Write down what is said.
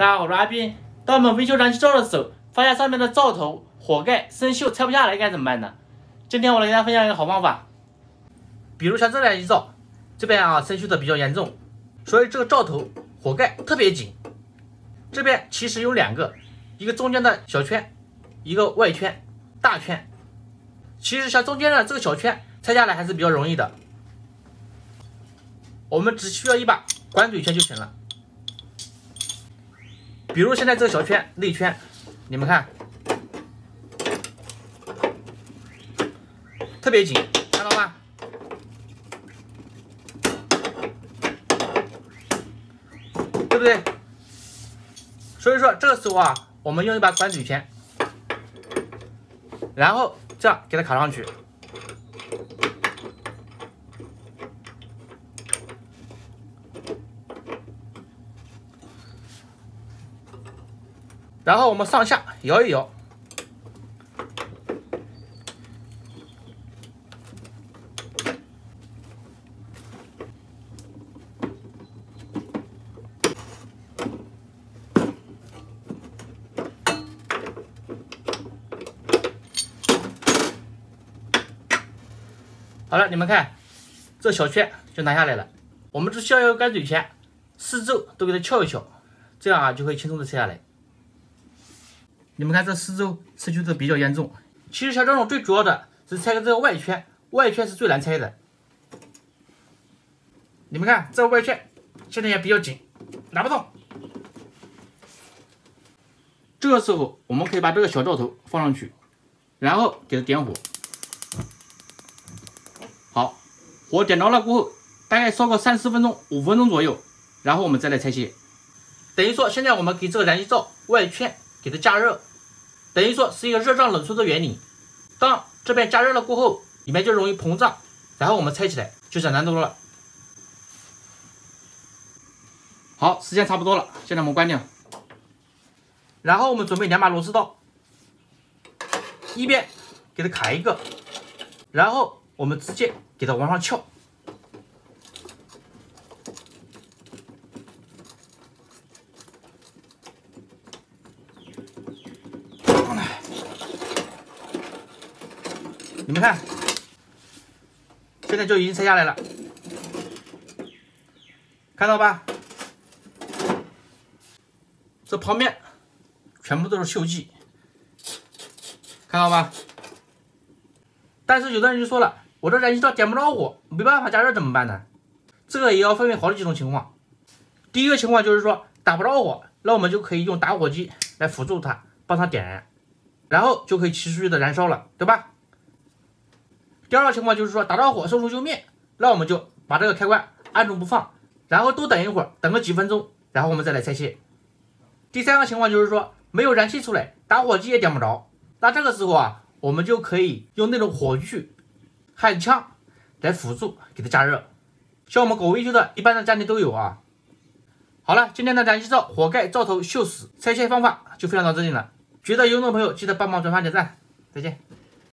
大家好，我是阿斌。当我们维修燃气灶的时候，发现上面的灶头、火盖生锈拆不下来，该怎么办呢？今天我来给大家分享一个好方法。比如像这燃气灶，这边啊生锈的比较严重，所以这个灶头、火盖特别紧。这边其实有两个，一个中间的小圈，一个外圈、大圈。其实像中间的这个小圈拆下来还是比较容易的，我们只需要一把管嘴钳就行了。比如现在这个小圈内圈，你们看，特别紧，看到吗？对不对？所以说这个时候啊，我们用一把管嘴钳，然后这样给它卡上去，然后我们上下摇一摇。好了，你们看，这小圈就拿下来了。我们只需要用干嘴钳，四周都给它撬一撬，这样啊就可以轻松的拆下来。你们看这四周拆去的比较严重。其实像这种最主要的是拆开这个外圈，外圈是最难拆的。你们看这个外圈现在也比较紧，拿不动。这个时候我们可以把这个小灶头放上去，然后给它点火。好，火点着了过后，大概烧个三四分钟、五分钟左右，然后我们再来拆卸。等于说，现在我们给这个燃气灶外圈给它加热，等于说是一个热胀冷缩的原理。当这边加热了过后，里面就容易膨胀，然后我们拆起来就简单多了。好，时间差不多了，现在我们关掉。然后我们准备两把螺丝刀，一边给它卡一个，然后。我们直接给它往上翘，你们看，现在就已经拆下来了，看到吧？这旁边全部都是锈迹，看到吧？但是有的人就说了。我这燃气灶点不着火，没办法加热怎么办呢？这个也要分为好几种情况。第一个情况就是说打不着火，那我们就可以用打火机来辅助它，帮它点燃，然后就可以持续的燃烧了，对吧？第二个情况就是说打着火，送出就灭，那我们就把这个开关按住不放，然后多等一会儿，等个几分钟，然后我们再来拆卸。第三个情况就是说没有燃气出来，打火机也点不着，那这个时候啊，我们就可以用那种火炬。焊枪来辅助给它加热，像我们搞维修的，一般的家庭都有啊。好了，今天的燃气灶火盖灶头锈死拆卸方法就分享到这里了。觉得有用的朋友记得帮忙转发点赞，再见。